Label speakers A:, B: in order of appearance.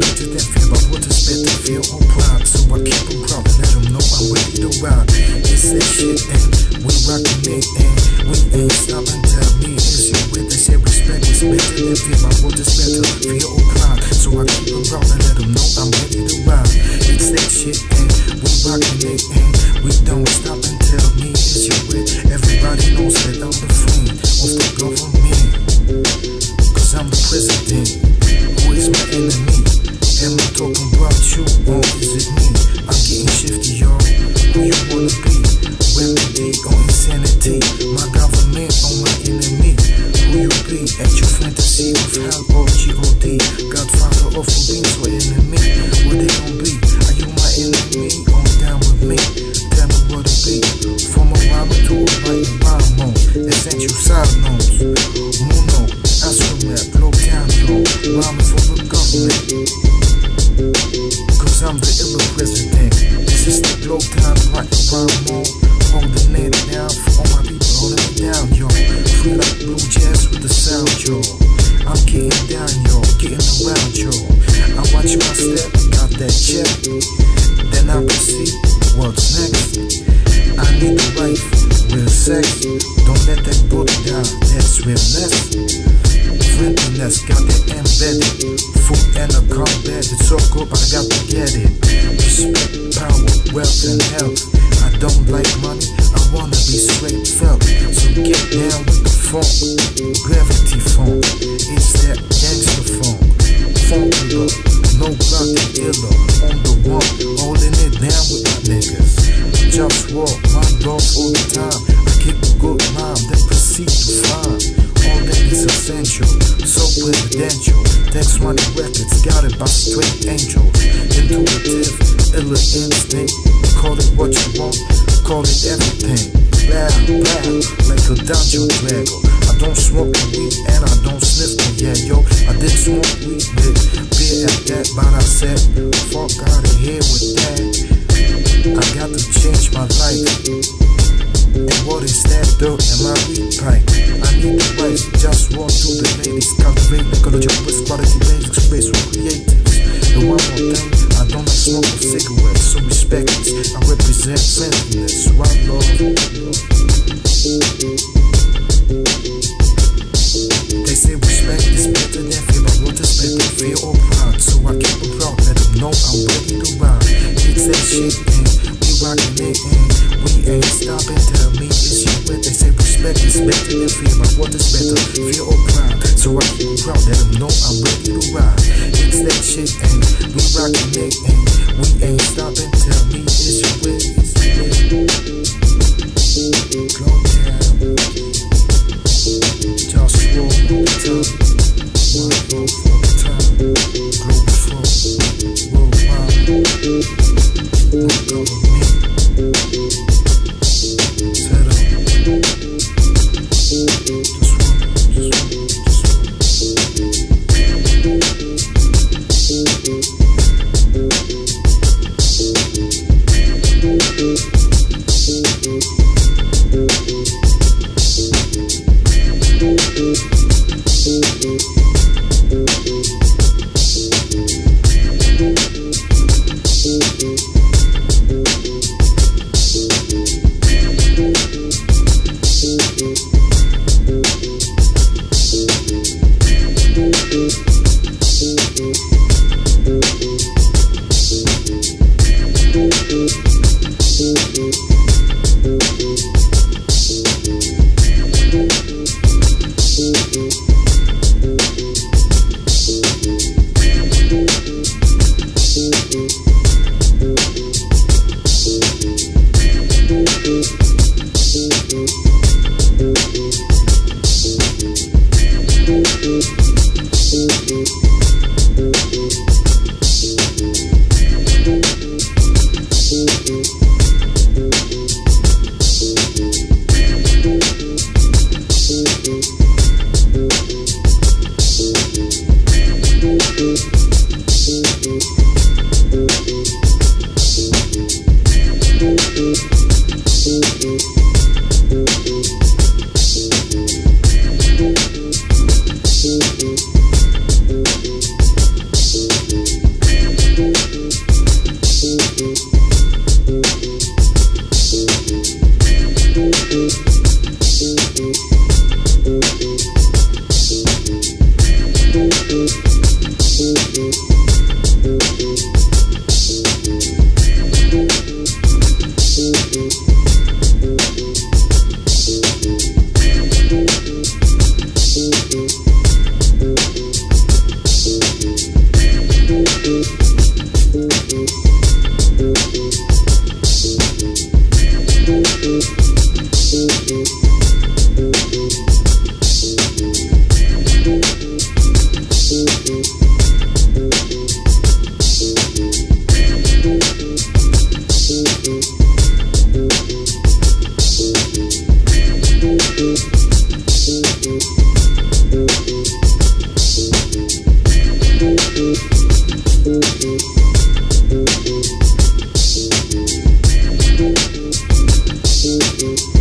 A: Did that feel about what is better feel or proud So I keep a proud let them know I'm ready to ride. It's that shit and we rockin' it and we ain't stopping Tell me is you with the same respect is better than feel about what is better feel or proud So I keep a proud and let them know I'm ready to ride. It's that shit and we rockin' it and we don't stop until me is you with Everybody knows that I'm the friend of the government Cause I'm the president Who is my enemy fantasy of hell or G-O-D? Godfather of beings or enemy? What they gon' be? Are you my enemy or down with me? Tell me what it be. From a rhyming to a rhyme on. Essential side notes. Jazz with the sound, yo. I'm getting down, yo, getting around, yo. I watch my step, got that check. Then I proceed, what's next? I need a wife, real sex. Don't let that book down, that's realness. Friendliness, got it embedded. Food and a combat, it's so good, but I got to get it. Respect, power, wealth, and health. I don't like money, I wanna be straight felt. So get down with the funk, My dog all the time. I kick a good rhyme, then proceed to find. All that is essential, so presidential. Text money records, it by straight angels. Intuitive, illa instinct. Call it what you want, call it everything. Blah, blah, like a dungeon dragon. I don't smoke weed and I don't sniff the yeah, yo. I did smoke weed with beer at that, but I said, fuck out of here with that. I change my life. And what is that in my weed pipe? I need the rights, just walk to the ladies, cultivate ecology with quality basics, space with creatives. And one more thing, I don't smoke of cigarettes, so respect this. I represent friendliness, one love. That shit, and we rockin' it, and we ain't stopping. Tell me, you with? With? Glow down. Roll Thank you. Thank you.